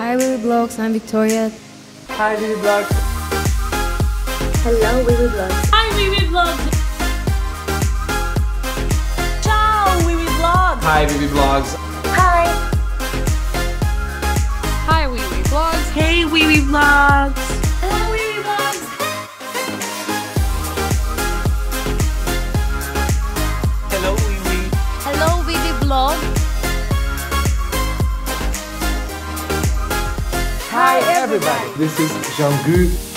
Hi, Wiwibloggs. I'm Victoria. Hi, Wiwibloggs. Hello, Wiwibloggs. Hi, Wiwibloggs. Ciao, Willy Blogs. Hi, Wiwibloggs. Hi. Hi, Willy Blogs. Hey, Wiwibloggs. Hi, everybody. This is Jeangu